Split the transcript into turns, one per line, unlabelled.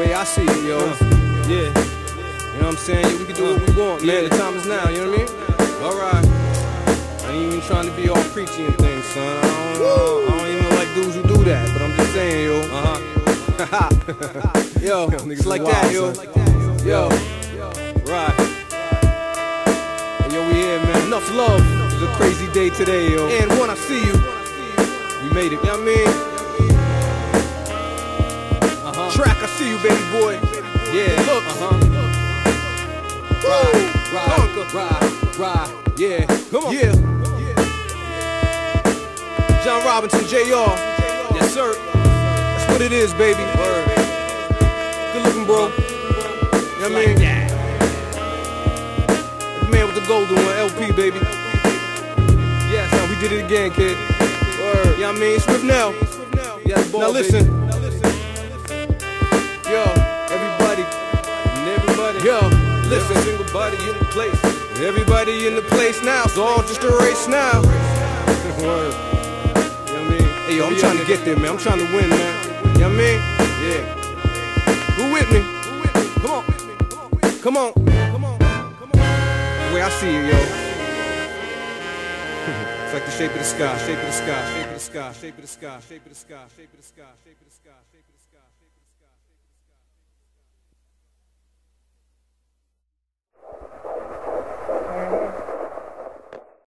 I see it, yo. Yeah. You know what I'm saying? Yeah, we can do what we want, man. The time is now, you know what I mean? Alright. I ain't even trying to be all preachy and things, son. I don't, I don't even like dudes who do that, but I'm just saying, yo. Uh-huh. yo, it's like that, yo. Yo. Right. Hey, yo, we here, man. Enough love. It's a crazy day today, yo. And when I see you, we made it. You know what I mean? Track, I see you, baby boy. Yeah. Look. Uh-huh. Ride, ride, ride, ride. Yeah. Come on. Yeah. John Robinson, Jr. Yes, sir. That's what it is, baby. Word. Good looking, bro. You know what I mean? The man with the golden one, LP, baby. Yes, now we did it again, kid. Word. You know what I mean? Swift now. Yes, now listen. Yo, Yo, listen. Every single body in the place. Everybody in the place now. It's all just a race now. Word. You know what I mean? Hey, yo, I'm trying to get there, man. I'm trying to win, man. You know what I mean? Yeah. Who with me? Who with me? Come on. Come on. Come on. Come on. The way I see it, yo. it's like the shape of the sky, shape of the sky, shape of the sky, shape of the sky, shape of the sky, shape of the sky, shape of the sky, shape of the sky, shape of the sky, shape of the sky.